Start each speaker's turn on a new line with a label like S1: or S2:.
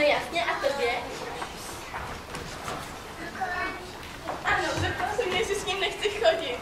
S1: No jasně, a tobě? Ano, zeptal se mě, jestli s ním nechci chodit.